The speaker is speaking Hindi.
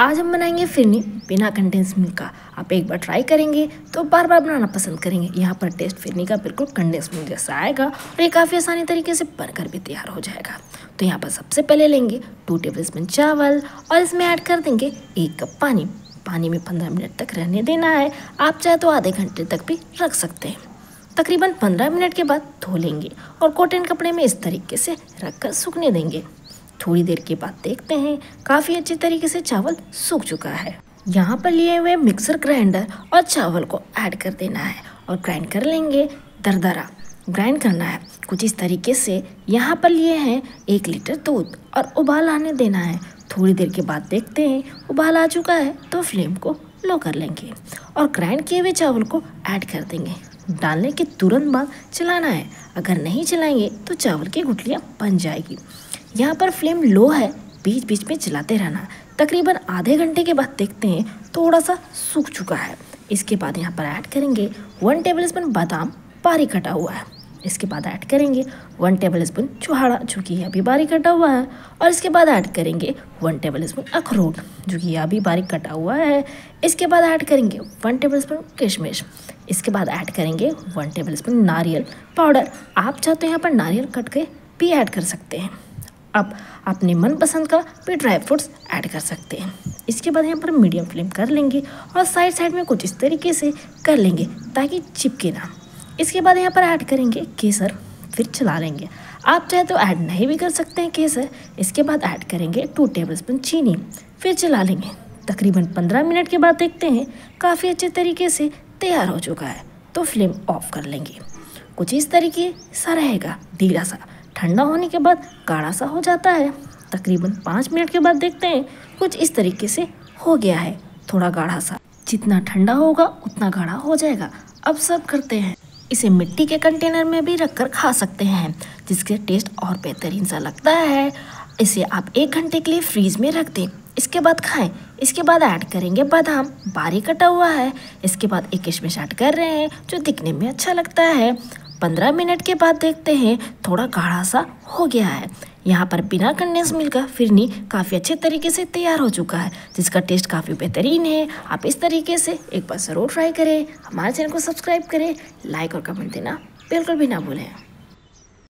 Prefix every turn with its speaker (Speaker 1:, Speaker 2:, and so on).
Speaker 1: आज हम बनाएँगे फिरनी बिना कंडेंस मिल्क का। आप एक बार ट्राई करेंगे तो बार बार बनाना पसंद करेंगे। यहाँ पर टेस्ट फिरनी का, बिल्कुल कंडेंस मिल्क जैसा आएगा और ये काफ़ी आसानी तरीके से बनकर भी तैयार हो जाएगा। तो यहाँ पर सबसे पहले लेंगे टू टेबल स्पून चावल और इसमें ऐड कर देंगे एक कप पानी। पानी में पंद्रह मिनट तक रहने देना है। आप चाहे तो आधे घंटे तक भी रख सकते हैं। तकरीबन पंद्रह मिनट के बाद धो लेंगे और कॉटन कपड़े में इस तरीके से रखकर सूखने देंगे। थोड़ी देर के बाद देखते हैं, काफ़ी अच्छे तरीके से चावल सूख चुका है। यहाँ पर लिए हुए मिक्सर ग्राइंडर और चावल को ऐड कर देना है और ग्राइंड कर लेंगे दरदरा। ग्राइंड करना है। कुछ इस तरीके से यहाँ पर लिए हैं एक लीटर दूध और उबाल आने देना है। थोड़ी देर के बाद देखते हैं, उबाल आ चुका है तो फ्लेम को लो कर लेंगे और ग्राइंड किए हुए चावल को ऐड कर देंगे। डालने के तुरंत बाद चलाना है। अगर नहीं चलाएँगे तो चावल की गुटलियाँ बन जाएगी। यहाँ पर फ्लेम लो है। बीच बीच में चलाते रहना। तकरीबन आधे घंटे के बाद देखते हैं थोड़ा सा सूख चुका है। इसके बाद यहाँ पर ऐड करेंगे वन टेबल स्पून बादाम, बारीक कटा हुआ है। इसके बाद ऐड करेंगे वन टेबल स्पून चुहाड़ा, जो कि अभी बारीक कटा हुआ है। और इसके बाद ऐड करेंगे वन टेबल स्पून अखरोट, जो कि अभी बारीक कटा हुआ है। इसके बाद ऐड करेंगे वन टेबल स्पून किशमिश। इसके बाद ऐड करेंगे वन टेबल स्पून नारियल पाउडर आप चाहते हैं यहाँ पर नारियल कट के भी ऐड कर सकते हैं। अब अपने मनपसंद का भी ड्राई फ्रूट्स ऐड कर सकते हैं। इसके बाद यहाँ पर मीडियम फ्लेम कर लेंगे और साइड साइड में कुछ इस तरीके से कर लेंगे ताकि चिपके ना। इसके बाद यहाँ पर ऐड करेंगे केसर, फिर चला लेंगे। आप चाहे तो ऐड नहीं भी कर सकते हैं केसर। इसके बाद ऐड करेंगे टू टेबल स्पून चीनी, फिर चला लेंगे। तकरीबन पंद्रह मिनट के बाद देखते हैं काफ़ी अच्छे तरीके से तैयार हो चुका है तो फ्लेम ऑफ़ कर लेंगे। कुछ इस तरीके सा रहेगा, धीरा सा। ठंडा होने के बाद गाढ़ा सा हो जाता है। तकरीबन पाँच मिनट के बाद देखते हैं, कुछ इस तरीके से हो गया है, थोड़ा गाढ़ा सा। जितना ठंडा होगा, उतना गाढ़ा हो जाएगा। अब सर्व करते हैं। इसे मिट्टी के कंटेनर में भी रखकर खा सकते हैं, जिसके टेस्ट और बेहतरीन सा लगता है। इसे आप एक घंटे के लिए फ्रीज में रख दें। इसके बाद खाएँ। इसके बाद ऐड करेंगे बादाम। बारीक कटा हुआ है। इसके बाद एक किशमिश ऐड कर रहे हैं, जो दिखने में अच्छा लगता है। पंद्रह मिनट के बाद देखते हैं थोड़ा गाढ़ा सा हो गया है। यहाँ पर बिना कंडेंस मिल्क का फिरनी काफ़ी अच्छे तरीके से तैयार हो चुका है, जिसका टेस्ट काफ़ी बेहतरीन है। आप इस तरीके से एक बार ज़रूर ट्राई करें। हमारे चैनल को सब्सक्राइब करें, लाइक और कमेंट देना बिल्कुल भी ना भूलें।